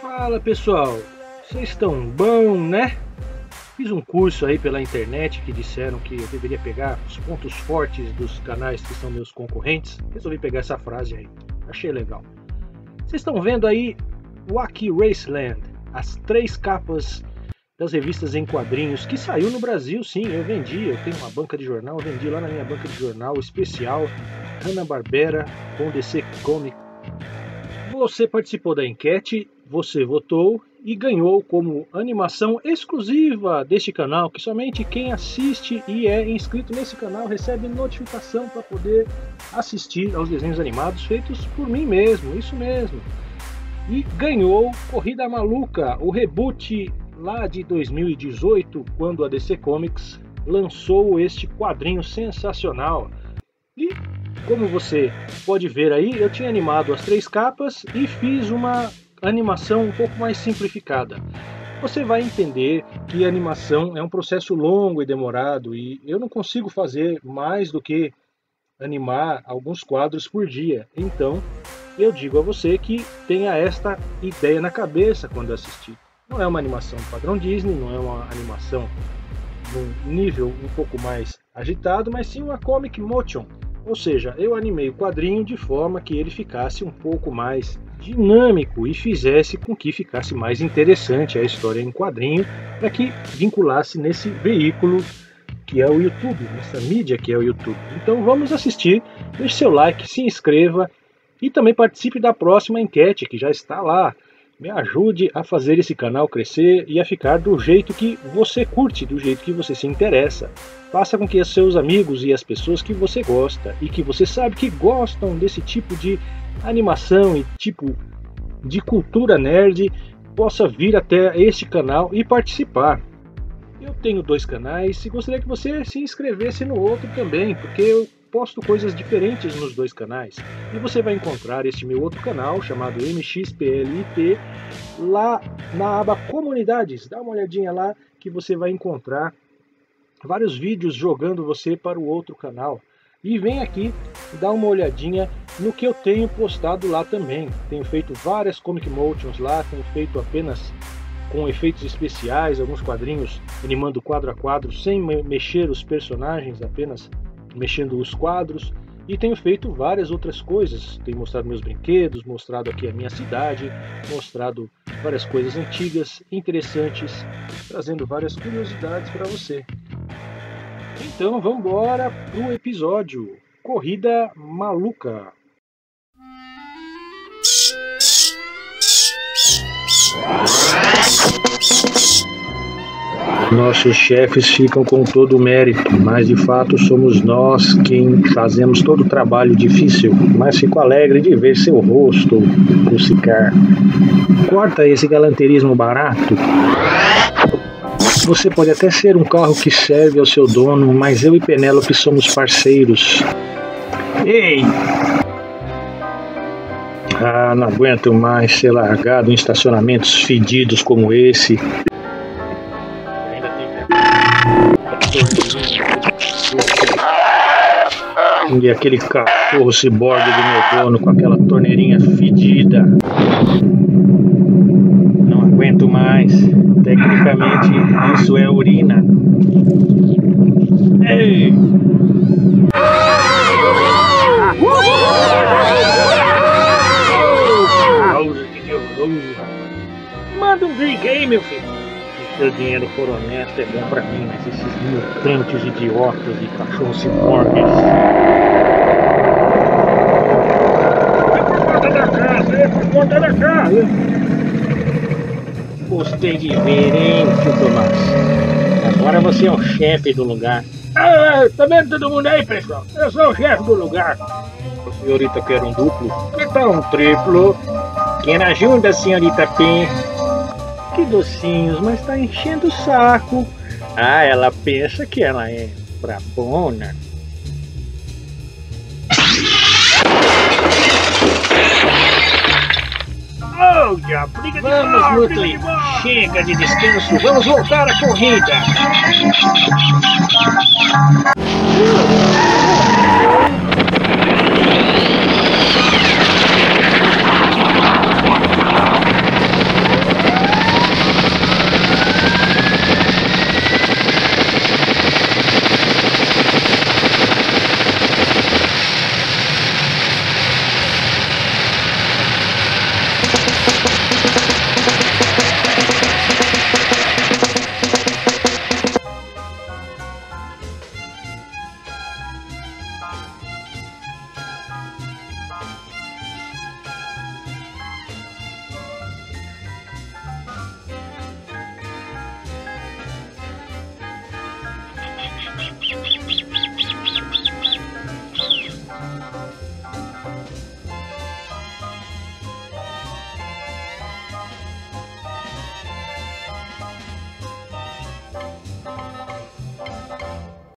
Fala pessoal, vocês estão bom, né? Fiz um curso aí pela internet que disseram que eu deveria pegar os pontos fortes dos canais que são meus concorrentes. Resolvi pegar essa frase aí, achei legal. Vocês estão vendo aí Wacky Raceland, as três capas das revistas em quadrinhos que saiu no Brasil, sim, eu vendi, eu tenho uma banca de jornal, vendi lá na minha banca de jornal especial Hanna-Barbera com DC Comics você participou da enquete, você votou e ganhou como animação exclusiva deste canal, que somente quem assiste e é inscrito nesse canal recebe notificação para poder assistir aos desenhos animados feitos por mim mesmo, isso mesmo. E ganhou Corrida Maluca, o reboot lá de 2018, quando a DC Comics lançou este quadrinho sensacional. E como você pode ver aí, eu tinha animado as três capas e fiz uma animação um pouco mais simplificada. Você vai entender que animação é um processo longo e demorado e eu não consigo fazer mais do que animar alguns quadros por dia. Então, eu digo a você que tenha esta ideia na cabeça quando assistir. Não é uma animação padrão Disney, não é uma animação num nível um pouco mais agitado, mas sim uma comic motion ou seja, eu animei o quadrinho de forma que ele ficasse um pouco mais dinâmico e fizesse com que ficasse mais interessante a história em quadrinho, para que vinculasse nesse veículo que é o YouTube, nessa mídia que é o YouTube. Então vamos assistir, deixe seu like, se inscreva e também participe da próxima enquete que já está lá. Me ajude a fazer esse canal crescer e a ficar do jeito que você curte, do jeito que você se interessa. Faça com que seus amigos e as pessoas que você gosta e que você sabe que gostam desse tipo de animação e tipo de cultura nerd possa vir até este canal e participar. Eu tenho dois canais e gostaria que você se inscrevesse no outro também, porque eu posto coisas diferentes nos dois canais. E você vai encontrar este meu outro canal chamado MXPLIT lá na aba Comunidades. Dá uma olhadinha lá que você vai encontrar vários vídeos jogando você para o outro canal. E vem aqui dar uma olhadinha no que eu tenho postado lá também. Tenho feito várias comic motions lá, tenho feito apenas com efeitos especiais, alguns quadrinhos animando quadro a quadro, sem mexer os personagens, apenas mexendo os quadros. E tenho feito várias outras coisas. Tenho mostrado meus brinquedos, mostrado aqui a minha cidade, mostrado várias coisas antigas, interessantes, trazendo várias curiosidades para você. Então vamos embora pro episódio Corrida Maluca. Nossos chefes ficam com todo o mérito, mas de fato somos nós quem fazemos todo o trabalho difícil. Mas fico alegre de ver seu rosto, Lucicar. Corta esse galanterismo barato. Você pode até ser um carro que serve ao seu dono, mas eu e Penélope somos parceiros. Ei! Ah, não aguento mais ser largado em estacionamentos fedidos como esse. E aquele cachorro ciborgue do meu dono com aquela torneirinha fedida. Não aguento mais. Tecnicamente, isso é urina. Ei! Manda um drink aí, meu filho. Seu dinheiro for honesto é bom pra mim, mas esses mutantes idiotas e cachorros por conta da casa, por conta da casa. Gostei de ver, hein, tio Tomás? Agora você é o chefe do lugar. Ah, tá vendo todo mundo aí, pessoal? Eu sou o chefe do lugar. A senhorita quer um duplo? Que tal um triplo? Quer ajuda, senhorita P? Que docinhos, mas tá enchendo o saco. Ah, ela pensa que ela é brabona. Oh, liga Vamos, Lutley. Chega de descanso. Vamos voltar à corrida.